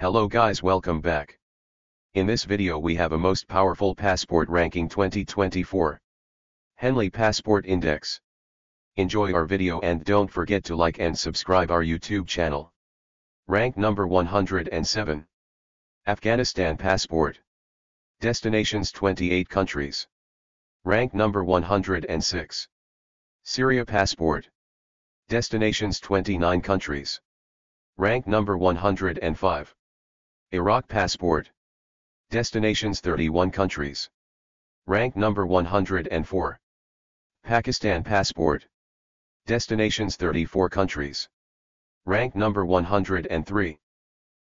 Hello guys welcome back. In this video we have a most powerful passport ranking 2024. Henley Passport Index. Enjoy our video and don't forget to like and subscribe our YouTube channel. Rank number 107. Afghanistan Passport. Destinations 28 countries. Rank number 106. Syria Passport. Destinations 29 countries. Rank number 105. Iraq Passport. Destinations 31 countries. Rank number 104. Pakistan Passport. Destinations 34 countries. Rank number 103.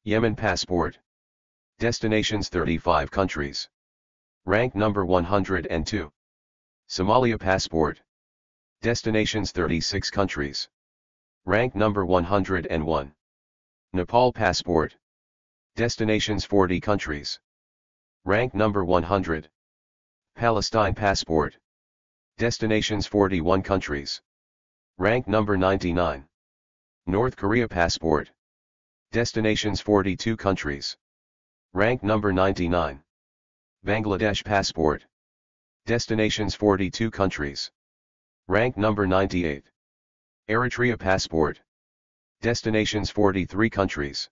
Yemen Passport. Destinations 35 countries. Rank number 102. Somalia Passport. Destinations 36 countries. Rank number 101. Nepal Passport. Destinations 40 countries. Rank number 100. Palestine Passport. Destinations 41 countries. Rank number 99. North Korea Passport. Destinations 42 countries. Rank number 99. Bangladesh Passport. Destinations 42 countries. Rank number 98. Eritrea Passport. Destinations 43 countries.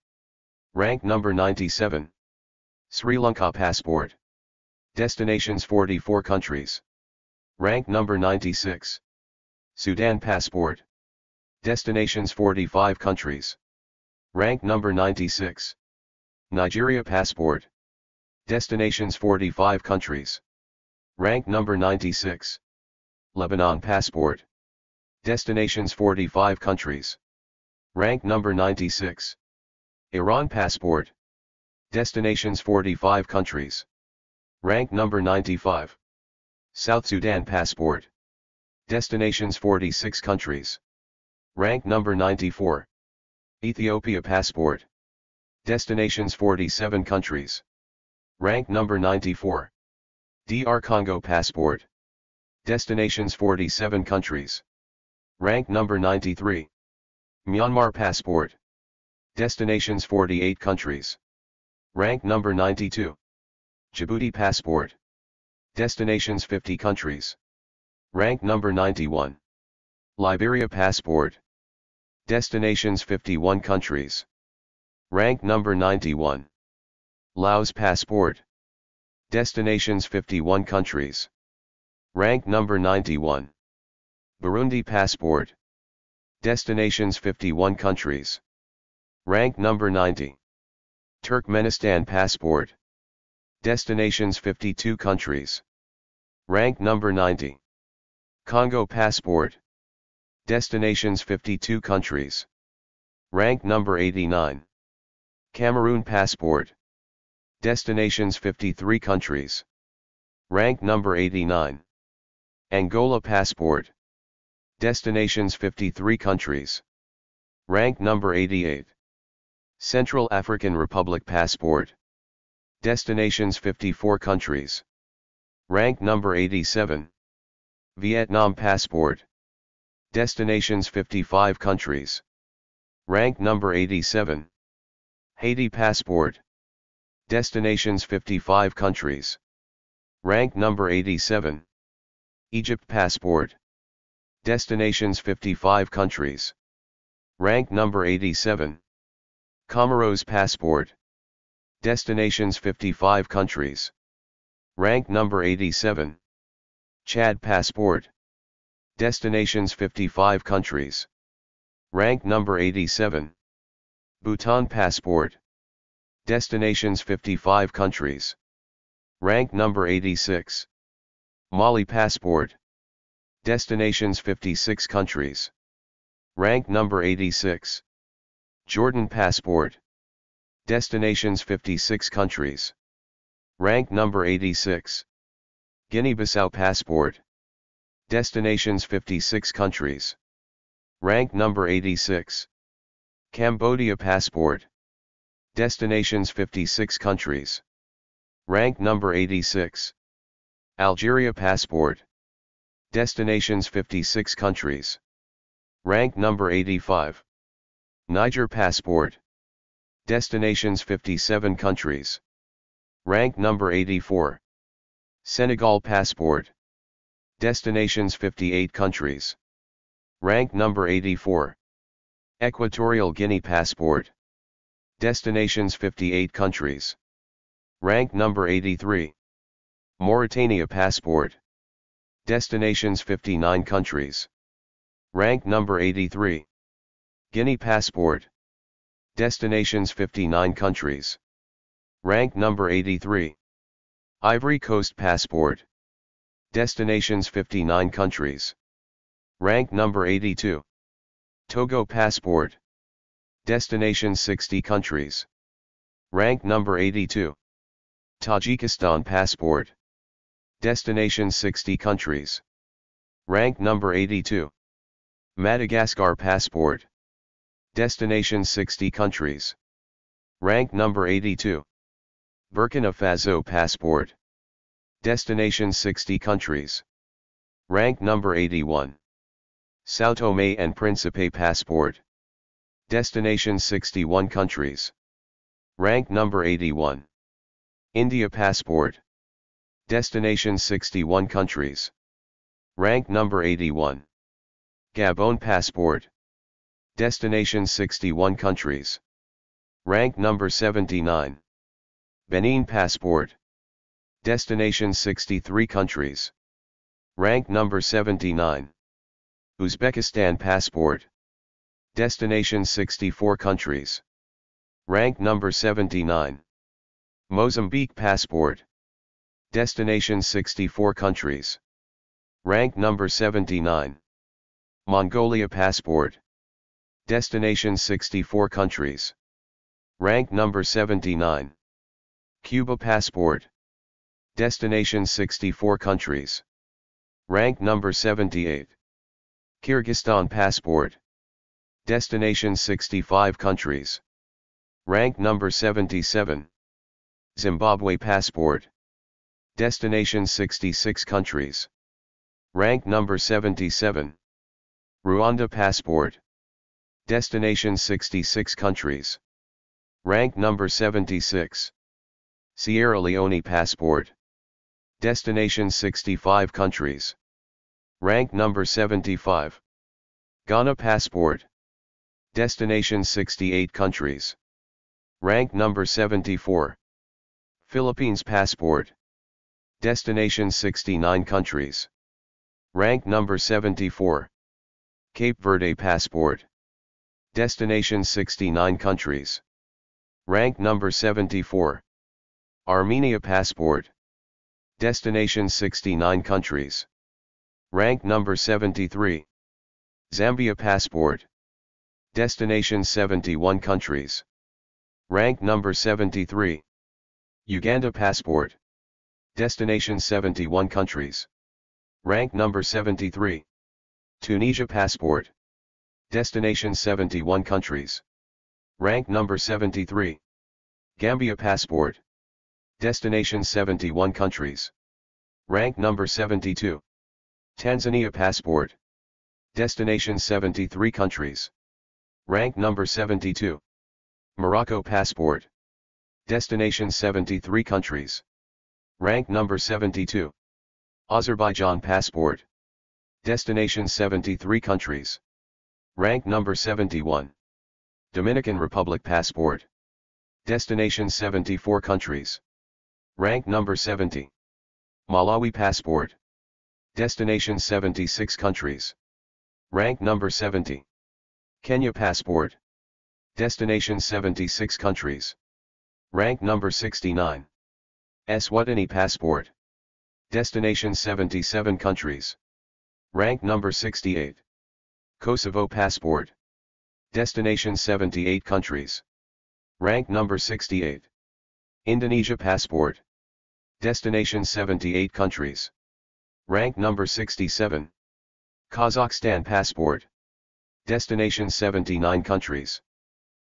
Rank number 97. Sri Lanka Passport. Destinations 44 countries. Rank number 96. Sudan Passport. Destinations 45 countries. Rank number 96. Nigeria Passport. Destinations 45 countries. Rank number 96. Lebanon Passport. Destinations 45 countries. Rank number 96. Iran Passport. Destinations 45 countries. Rank number 95. South Sudan Passport. Destinations 46 countries. Rank number 94. Ethiopia Passport. Destinations 47 countries. Rank number 94. DR Congo Passport. Destinations 47 countries. Rank number 93. Myanmar Passport. Destinations 48 countries. Rank number 92. Djibouti Passport. Destinations 50 countries. Rank number 91. Liberia Passport. Destinations 51 countries. Rank number 91. Laos Passport. Destinations 51 countries. Rank number 91. Burundi Passport. Destinations 51 countries. Rank number 90. Turkmenistan Passport. Destinations 52 countries. Rank number 90. Congo Passport. Destinations 52 countries. Rank number 89. Cameroon Passport. Destinations 53 countries. Rank number 89. Angola Passport. Destinations 53 countries. Rank number 88. Central African Republic Passport. Destinations 54 countries. Rank number 87. Vietnam Passport. Destinations 55 countries. Rank number 87. Haiti Passport. Destinations 55 countries. Rank number 87. Egypt Passport. Destinations 55 countries. Rank number 87. Comoros Passport. Destinations 55 countries. Rank number 87. Chad Passport. Destinations 55 countries. Rank number 87. Bhutan Passport. Destinations 55 countries. Rank number 86. Mali Passport. Destinations 56 countries. Rank number 86. Jordan Passport. Destinations 56 countries. Rank number 86. Guinea-Bissau Passport. Destinations 56 countries. Rank number 86. Cambodia Passport. Destinations 56 countries. Rank number 86. Algeria Passport. Destinations 56 countries. Rank number 85. Niger Passport. Destinations 57 countries. Rank number 84. Senegal Passport. Destinations 58 countries. Rank number 84. Equatorial Guinea Passport. Destinations 58 countries. Rank number 83. Mauritania Passport. Destinations 59 countries. Rank number 83. Guinea Passport. Destinations 59 countries. Rank number 83. Ivory Coast Passport. Destinations 59 countries. Rank number 82. Togo Passport. Destinations 60 countries. Rank number 82. Tajikistan Passport. Destinations 60 countries. Rank number 82. Madagascar Passport. Destination 60 countries. Rank number 82. Burkina Faso Passport. Destination 60 countries. Rank number 81. Sao Tome and Principe Passport. Destination 61 countries. Rank number 81. India Passport. Destination 61 countries. Rank number 81. Gabon Passport. Destination 61 countries. Rank number 79. Benin Passport. Destination 63 countries. Rank number 79. Uzbekistan Passport. Destination 64 countries. Rank number 79. Mozambique Passport. Destination 64 countries. Rank number 79. Mongolia Passport. Destination 64 countries. Rank number 79. Cuba Passport. Destination 64 countries. Rank number 78. Kyrgyzstan Passport. Destination 65 countries. Rank number 77. Zimbabwe Passport. Destination 66 countries. Rank number 77. Rwanda Passport. Destination 66 countries. Rank number 76. Sierra Leone Passport. Destination 65 countries. Rank number 75. Ghana Passport. Destination 68 countries. Rank number 74. Philippines Passport. Destination 69 countries. Rank number 74. Cape Verde Passport. Destination 69 countries. Rank number 74. Armenia Passport. Destination 69 countries. Rank number 73. Zambia Passport. Destination 71 countries. Rank number 73. Uganda Passport. Destination 71 countries. Rank number 73. Tunisia Passport. Destination 71 countries. Rank number 73. Gambia Passport. Destination 71 countries. Rank number 72. Tanzania Passport. Destination 73 countries. Rank number 72. Morocco Passport. Destination 73 countries. Rank number 72. Azerbaijan Passport. Destination 73 countries. Rank number 71. Dominican Republic Passport. Destination 74 countries. Rank number 70. Malawi Passport. Destination 76 countries. Rank number 70. Kenya Passport. Destination 76 countries. Rank number 69. Eswatini Passport. Destination 77 countries. Rank number 68. Kosovo Passport. Destination 78 countries. Rank number 68. Indonesia Passport. Destination 78 countries. Rank number 67. Kazakhstan Passport. Destination 79 countries.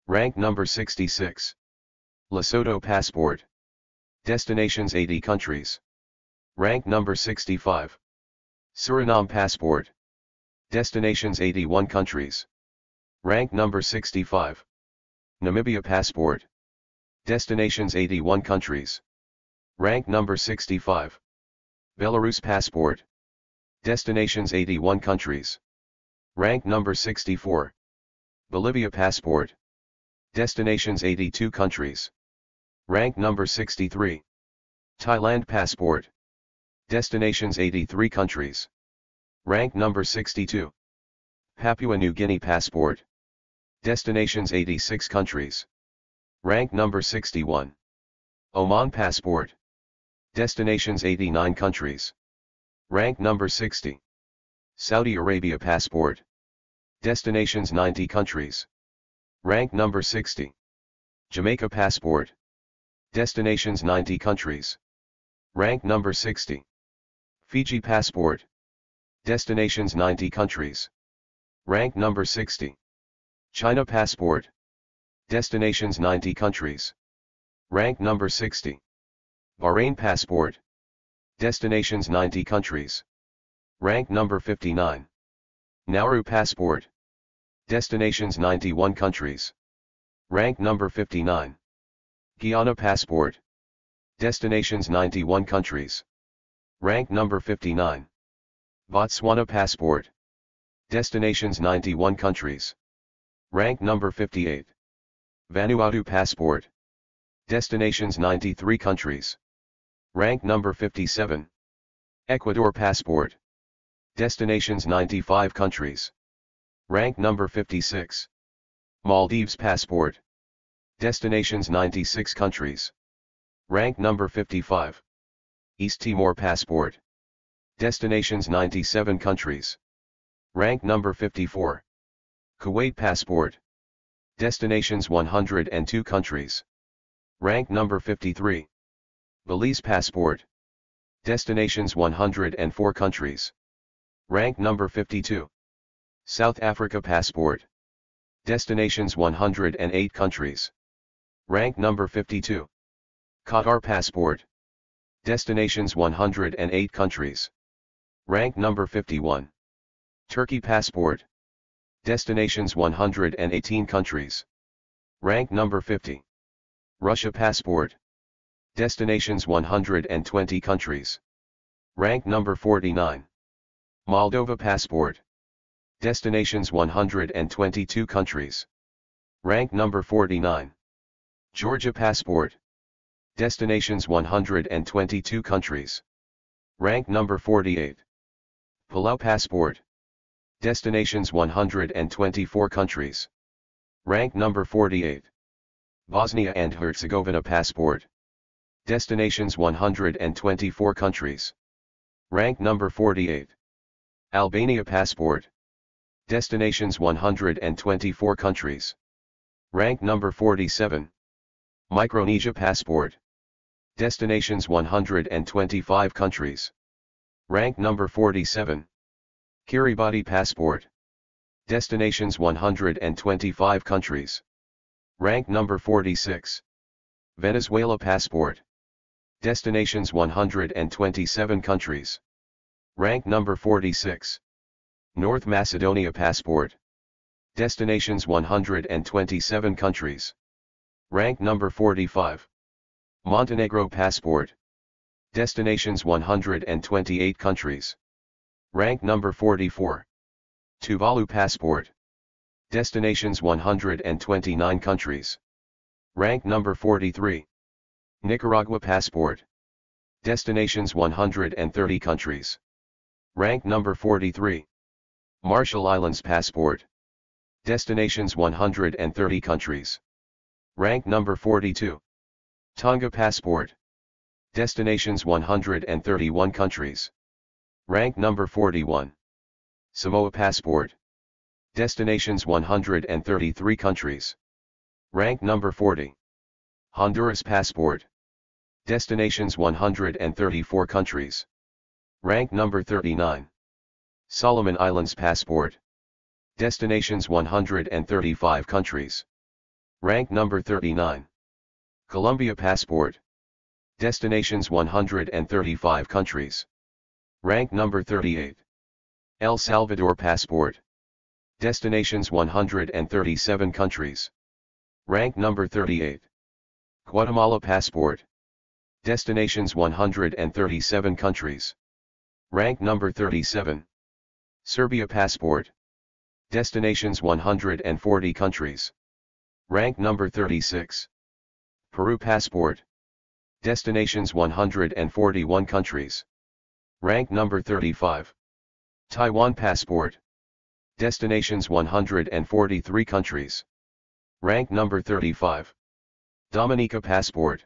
Rank number 66. Lesotho Passport. Destinations 80 countries. Rank number 65. Suriname Passport. Destinations 81 countries. Rank number 65. Namibia passport. Destinations 81 countries. Rank number 65. Belarus passport. Destinations 81 countries. Rank number 64. Bolivia passport. Destinations 82 countries. Rank number 63. Thailand passport. Destinations 83 countries. Rank number 62. Papua New Guinea passport. Destinations 86 countries. Rank number 61. Oman passport. Destinations 89 countries. Rank number 60. Saudi Arabia passport. Destinations 90 countries. Rank number 60. Jamaica passport. Destinations 90 countries. Rank number 60. Fiji passport. Destinations 90 countries. Rank number 60. China passport. Destinations 90 countries. Rank number 60. Bahrain passport. Destinations 90 countries. Rank number 59. Nauru passport. Destinations 91 countries. Rank number 59. Guyana passport. Destinations 91 countries. Rank number 59. Botswana passport. Destinations 91 countries. Rank number 58. Vanuatu passport. Destinations 93 countries. Rank number 57. Ecuador passport. Destinations 95 countries. Rank number 56. Maldives passport. Destinations 96 countries. Rank number 55. East Timor passport. Destinations 97 countries. Rank number 54. Kuwait passport. Destinations 102 countries. Rank number 53. Belize passport. Destinations 104 countries. Rank number 52. South Africa passport. Destinations 108 countries. Rank number 52. Qatar passport. Destinations 108 countries. Rank number 51. Turkey passport. Destinations 118 countries. Rank number 50. Russia passport. Destinations 120 countries. Rank number 49. Moldova passport. Destinations 122 countries. Rank number 49. Georgia passport. Destinations 122 countries. Rank number 48. Palau passport. Destinations 124 countries. Rank number 48. Bosnia and Herzegovina passport. Destinations 124 countries. Rank number 48. Albania passport. Destinations 124 countries. Rank number 47. Micronesia passport. Destinations 125 countries. Rank number 47. Kiribati passport. Destinations 125 countries. Rank number 46. Venezuela passport. Destinations 127 countries. Rank number 46. North Macedonia passport. Destinations 127 countries. Rank number 45. Montenegro passport. Destinations 128 countries. Rank number 44. Tuvalu passport. Destinations 129 countries. Rank number 43. Nicaragua passport. Destinations 130 countries. Rank number 43. Marshall Islands passport. Destinations 130 countries. Rank number 42. Tonga passport. Destinations 131 countries. Rank number 41. Samoa passport. Destinations 133 countries. Rank number 40. Honduras passport. Destinations 134 countries. Rank number 39. Solomon Islands passport. Destinations 135 countries. Rank number 39. Colombia passport. Destinations 135 countries. Rank number 38. El Salvador passport. Destinations 137 countries. Rank number 38. Guatemala Passport. Destinations 137 countries. Rank number 37. Serbia Passport. Destinations 140 countries. Rank number 36. Peru Passport. Destinations 141 countries. Rank number 35. Taiwan Passport. Destinations 143 countries. Rank number 35. Dominica Passport.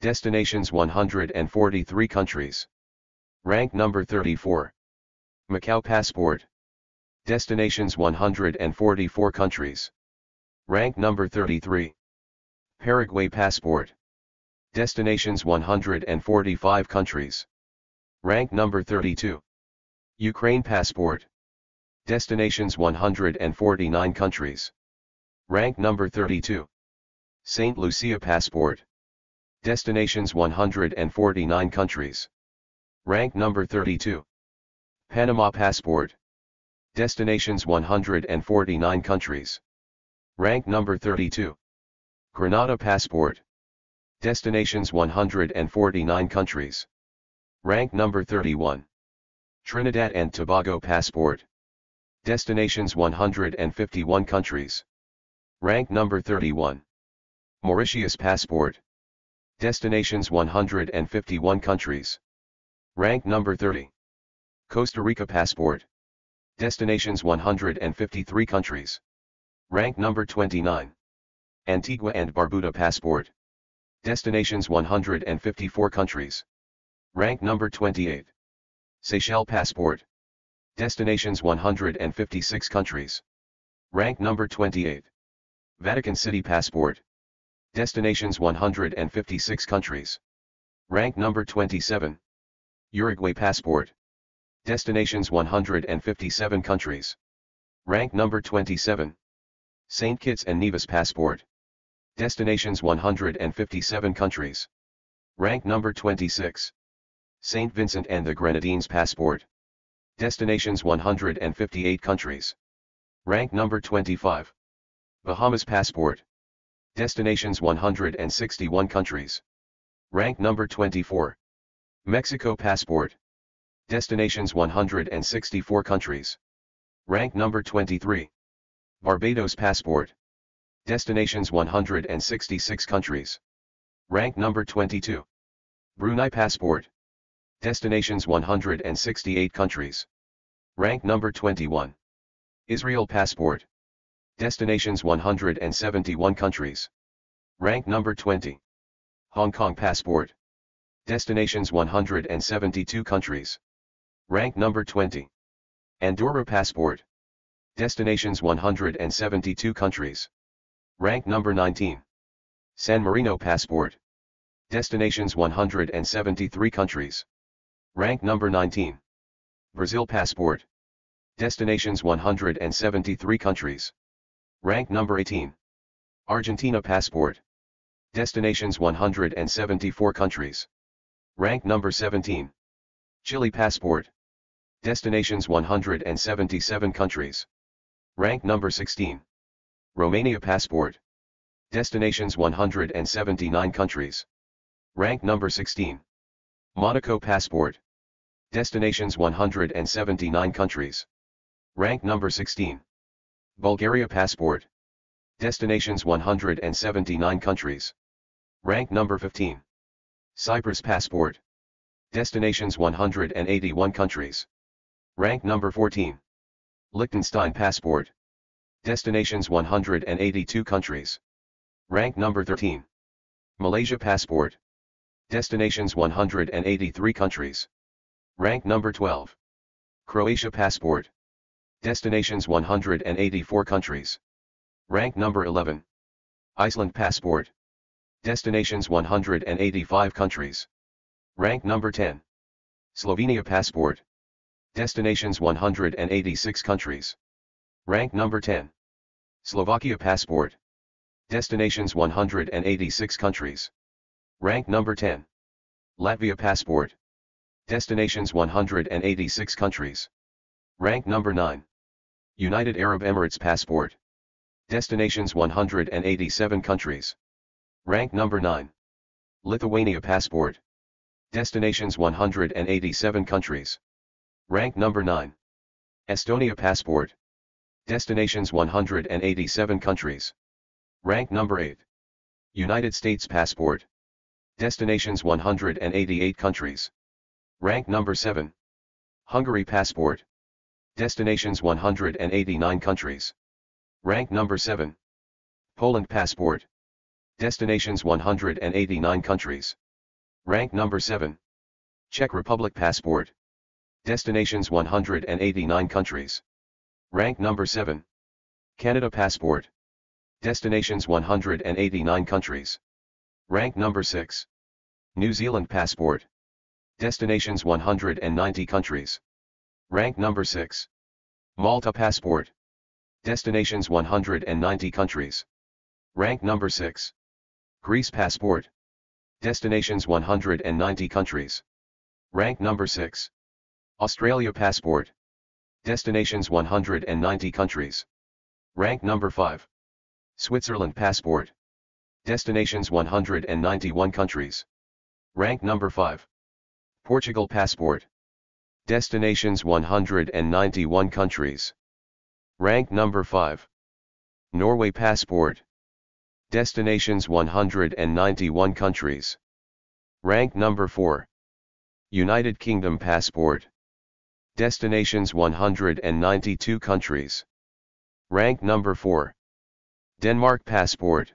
Destinations 143 countries. Rank number 34. Macau Passport. Destinations 144 countries. Rank number 33. Paraguay Passport. Destinations 145 countries. Rank number 32. Ukraine Passport. Destinations 149 countries. Rank number 32. St. Lucia Passport. Destinations 149 countries. Rank number 32. Panama Passport. Destinations 149 countries. Rank number 32. Grenada Passport. Destinations 149 countries. Rank number 31. Trinidad and Tobago Passport. Destinations 151 countries. Rank number 31. Mauritius Passport. Destinations 151 countries. Rank number 30. Costa Rica Passport. Destinations 153 countries. Rank number 29. Antigua and Barbuda Passport. Destinations 154 countries. Rank number 28. Seychelles Passport. Destinations 156 countries. Rank number 28. Vatican City Passport. Destinations 156 countries. Rank number 27. Uruguay Passport. Destinations 157 countries. Rank number 27. St. Kitts and Nevis Passport. Destinations 157 countries. Rank number 26. St. Vincent and the Grenadines Passport. Destinations 158 countries. Rank number 25. Bahamas Passport. Destinations 161 countries. Rank number 24. Mexico Passport. Destinations 164 countries. Rank number 23. Barbados Passport. Destinations 166 countries. Rank number 22. Brunei Passport. Destinations 168 countries. Rank number 21. Israel Passport. Destinations 171 countries. Rank number 20. Hong Kong Passport. Destinations 172 countries. Rank number 20. Andorra Passport. Destinations 172 countries. Rank number 19. San Marino Passport. Destinations 173 countries. Rank number 19. Brazil Passport. Destinations 173 countries. Rank number 18. Argentina Passport. Destinations 174 countries. Rank number 17. Chile Passport. Destinations 177 countries. Rank number 16. Romania Passport. Destinations 179 countries. Rank number 16. Monaco Passport. Destinations 179 countries. Rank number 16. Bulgaria Passport. Destinations 179 countries. Rank number 15. Cyprus Passport. Destinations 181 countries. Rank number 14. Liechtenstein Passport. Destinations 182 countries. Rank number 13. Malaysia Passport. Destinations 183 countries. Rank number 12. Croatia Passport. Destinations 184 countries. Rank number 11. Iceland Passport. Destinations 185 countries. Rank number 10. Slovenia Passport. Destinations 186 countries. Rank number 10. Slovakia Passport. Destinations 186 countries. Rank number 10. Latvia Passport. Destinations 186 countries. Rank number 9. United Arab Emirates Passport. Destinations 187 countries. Rank number 9. Lithuania passport. Destinations 187 countries. Rank number 9. Estonia passport. Destinations 187 countries. Rank number 8. United States passport. Destinations 188 countries. Rank number 7. Hungary passport. Destinations 189 countries. Rank number 7. Poland passport. Destinations 189 countries. Rank number 7. Czech Republic passport. Destinations 189 countries. Rank number 7. Canada passport. Destinations 189 countries. Rank number 6. New Zealand passport. Destinations 190 countries. Rank number 6. Malta passport. Destinations 190 countries. Rank number 6. Greece passport. Destinations 190 countries. Rank number 6. Australia passport. Destinations 190 countries. Rank number 5. Switzerland passport. Destinations 191 countries. Rank number 5. Portugal passport. Destinations 191 countries. Rank number 5. Norway passport. Destinations 191 countries. Rank number 4. United Kingdom passport. Destinations 192 countries. Rank number 4. Denmark passport.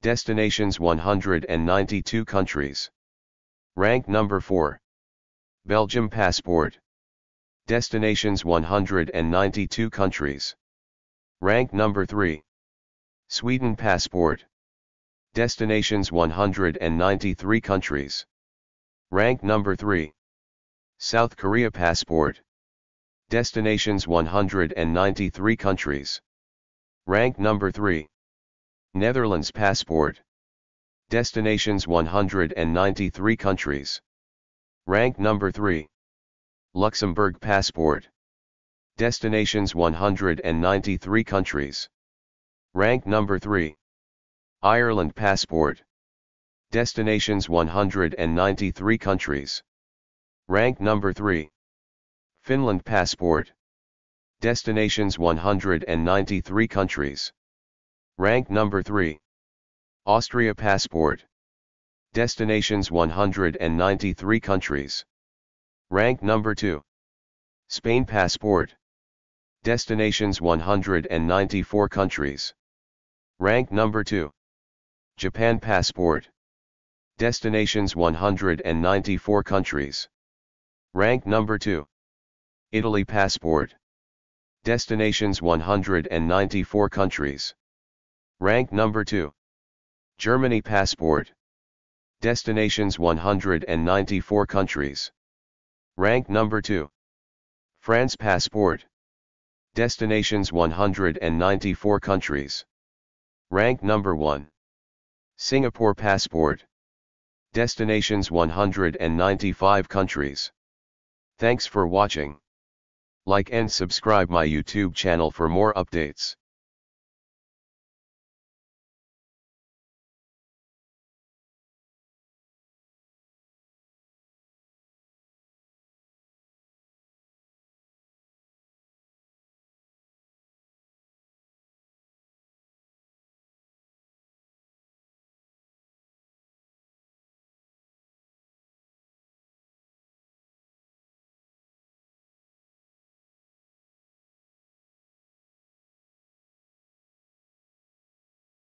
Destinations 192 countries. Rank number 4. Belgium passport. Destinations 192 countries. Rank number 3. Sweden passport. Destinations 193 countries. Rank number 3. South Korea passport. Destinations 193 countries. Rank number 3. Netherlands passport. Destinations 193 countries. Rank number 3. Luxembourg passport. Destinations 193 countries. Rank number 3. Ireland passport. Destinations 193 countries. Rank number 3. Finland passport. Destinations 193 countries. Rank number 3. Austria passport. Destinations 193 countries. Rank number 2. Spain passport. Destinations 194 countries. Rank number 2. Japan passport. Destinations 194 countries. Rank number 2. Italy passport. Destinations 194 countries. Rank number 2. Germany passport. Destinations 194 countries. Rank number 2. France passport. Destinations 194 countries. Rank number 1. Singapore passport. Destinations 195 countries. Thanks for watching. Like and subscribe my YouTube channel for more updates.